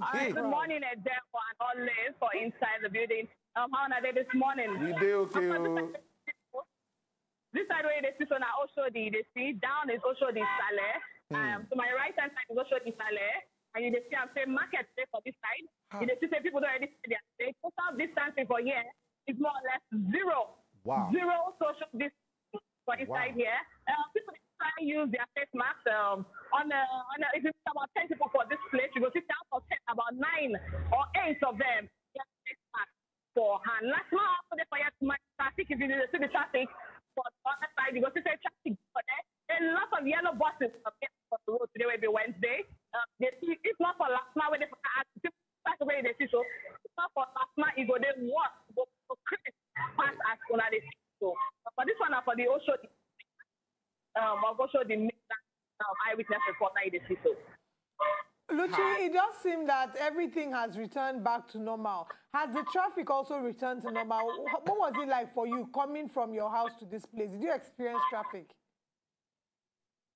Hi, good morning, Edeko and all live for inside the building. Um, how are they this morning? We dey okay o. This side where they see so now Oshodi, they see down is Oshodi Sale. Um, to my right hand side is Oshodi Sale. And you see I'm saying market day for this side. You see say people don't already see their state. Total distancing for here is more or less zero. Wow. Zero social distance for this Wow. side here. Uh, people try to use their face masks. Um, on a, on a, if it's about 10 people for this place, you go see out of 10, about 9 8 of them for hand. Last month, after the fire, my traffic, you see the traffic, for the other side, you go see the traffic for there. A lot of yellow buses are on the road today, will be Wednesday. Uh, they see, if not for last month, when they ask, that's the way they see so. If not for last month, it go then what? Crazy pass as soon as they see so. But for this one, now for the Osho, um, I'll go show the um, eyewitness report they see so. Luchi, it does seem that everything has returned back to normal. Has the traffic also returned to normal? What was it like for you coming from your house to this place? Did you experience traffic?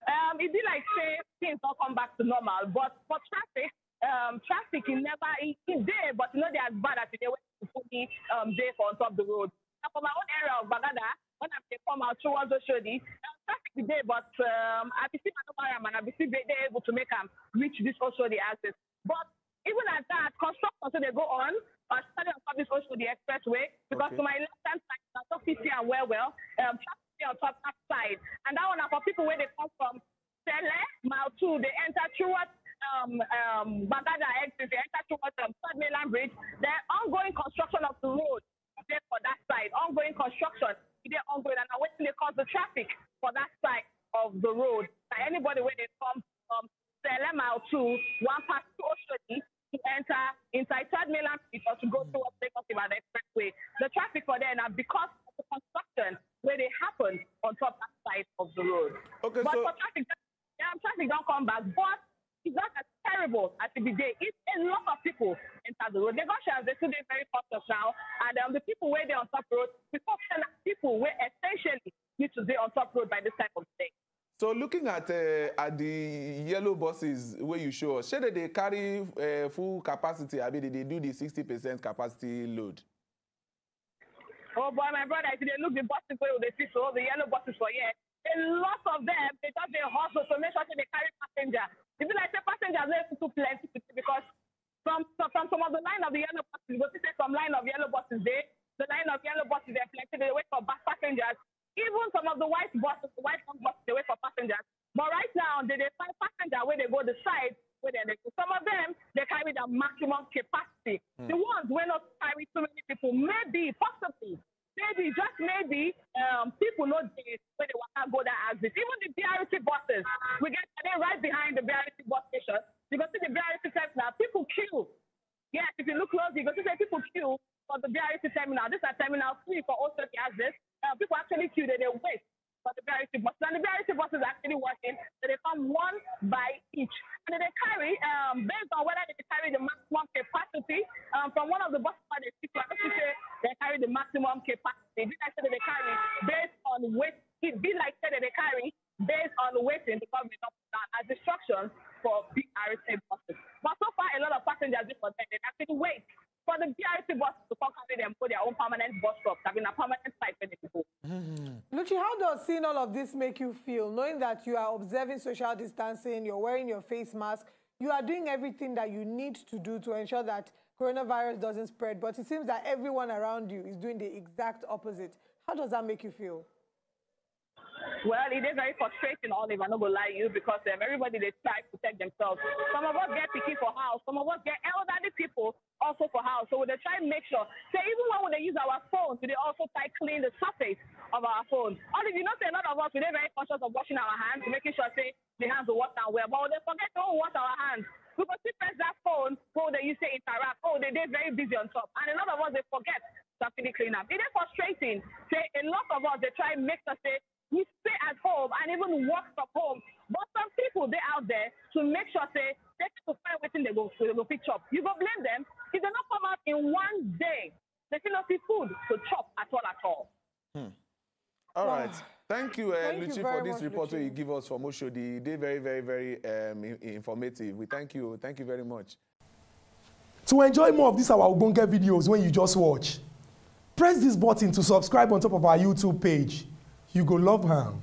Um, it did like say things don't come back to normal, but for traffic, um, traffic is never it's there, but you know they as bad as they were to put it um there for on top of the road. Now for my own area of Bagada, when I come out towards Oshodi, um, traffic is there, but um, I be see Manomaram and I be they able to make them reach this also the access. But even at that, construction so they go on, uh, starting on top this Oshodi expressway because Okay. to my left hand side, don't see and well well, um, on top that side, and that one are for people where they come from Sele, mile they enter towards um, um, Bagada exit, they enter towards um, Third Mainland Bridge. The ongoing construction of the road there for that side. Ongoing construction is there ongoing, and now waiting they cause the traffic for that side of the road. Anybody where they come from Sele, mile two, one pass to Oshodi to enter inside Third Mainland Bridge or to go towards Lagos Ibadan Expressway. The traffic for there now because of the construction where they happen on top that side of the road. Okay, but so for traffic, yeah, traffic don't come back. But it's not as terrible as it be there. It's a lot of people enter the road. The Goshians, they still very cautious now. And um, the people where they on top road, precaution people where essentially need to be on top road by this time of the day. So looking at uh, at the yellow buses where you show us dey dey carry uh, full capacity abi dey dey do the sixty percent capacity load. Oh boy, my brother, if you dey look the buses where they see so, the yellow buses for here, a lot of them, they just dey hustle to make sure they carry passengers. It be like say passengers they too plenty because from, from some of the line of the yellow buses, you see say some line of yellow buses there, the line of yellow buses they're plenty, they wait for passengers. Even some of the white buses, the white buses, they wait for passengers. But right now, they, they find passenger where they go the side where they, they some of them they carry the maximum capacity. The ones where not carry too many people, maybe possibly maybe just maybe um, people know days where they want to go that exit. Even the BRT buses, we get they right behind the BRT bus station. You go see the BRT terminal, people queue. Yes, if you look close, you go see say people queue for the BRT terminal. This is terminal three for also access. Uh, people actually queue, they, they wait for the BRT buses. And the BRT buses are actually working, so they come one by each. And then they carry, um, based on whether they can carry the maximum capacity, um, they carry the maximum capacity. This I said they carry based on weight. It be like said they carry based on weighting the government down as instructions for BRT buses. But so far, a lot of passengers they actually wait for the BRT buses to come carry them for their own permanent bus stops, having a permanent site for the people. Luchi, how does seeing all of this make you feel? Knowing that you are observing social distancing, you're wearing your face mask, you are doing everything that you need to do to ensure that coronavirus doesn't spread, but it seems that everyone around you is doing the exact opposite. How does that make you feel? Well, it is very frustrating, Olive. I'm not gonna lie to you because um, everybody they try to protect themselves. Some of us get picky for house, some of us get elderly people also for house. So they try and make sure. Say even when they use our phones, they also try to clean the surface of our phone. Olive, you know, say a lot of us we're very conscious of washing our hands, making sure say the hands will wash and well, but they forget to wash our hands. Because we press that phone, so they use to interact. Oh, they they're very busy on top, and a lot of us they forget to actually clean up. It is frustrating. Say a lot of us they try and make us say we stay at home and even work from home. But some people they out there to make sure say they need to find waiting they go they go pick up. You go blame them if they not come out in one day. They still not see food to chop at all at all. Hmm. All right. Thank you, uh, Thank you Luchi, very for this much, report Luchi. you give us from Oshodi. They very, very, very um, in- informative. We thank you. Thank you very much. To enjoy more of these our Ogbonge videos when you just watch, press this button to subscribe on top of our YouTube page. You go love am.